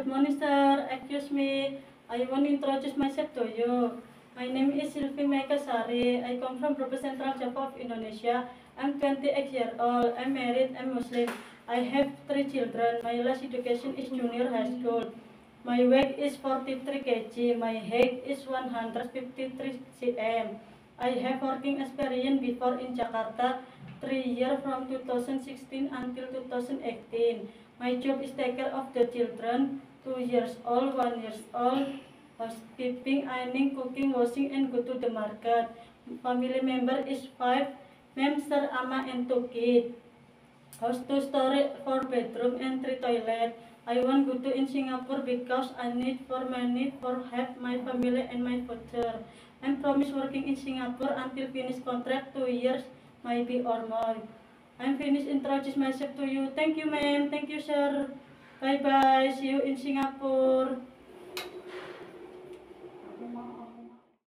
good morning, sir. Excuse me. I want to introduce myself to you. My name is Sylvie Mekasari. I come from Province Central Java of Indonesia. I'm 28 years old. I'm married. I'm Muslim. I have three children. My last education is junior high school. My weight is 43 kg. My height is 153 cm. I have working experience before in Jakarta, three years from 2016 until 2018. My job is take care of the children, two years old, one years old, housekeeping, ironing, cooking, washing, and go to the market. Family member is five, member ama and two kids. House two story, four bedroom and three toilet. I want go to in Singapore because I need for money for help my family and my future. I'm promise working in Singapore until finish contract two years, maybe or more. I'm finished introduce myself to you. Thank you, ma'am. Thank you, sir. Bye-bye. See you in Singapore.